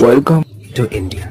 Welcome to India.